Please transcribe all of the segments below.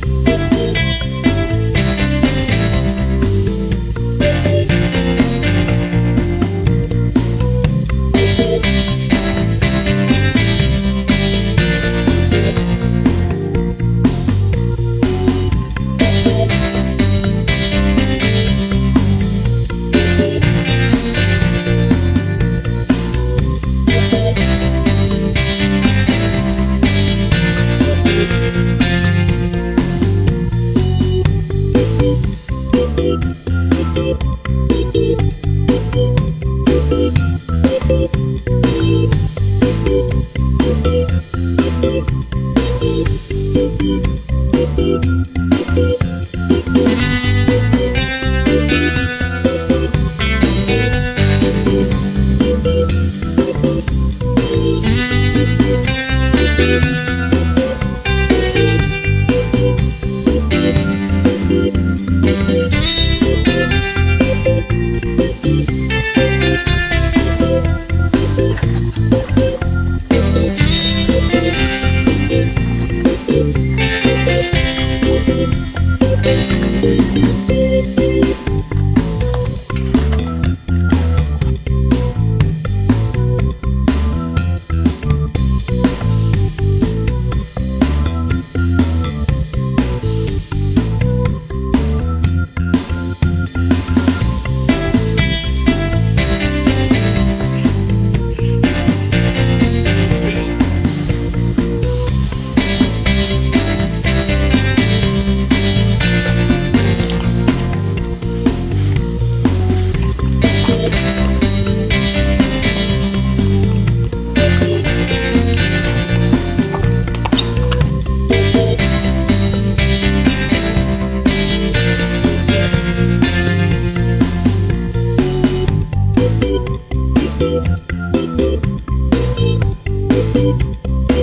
Bye.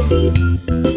you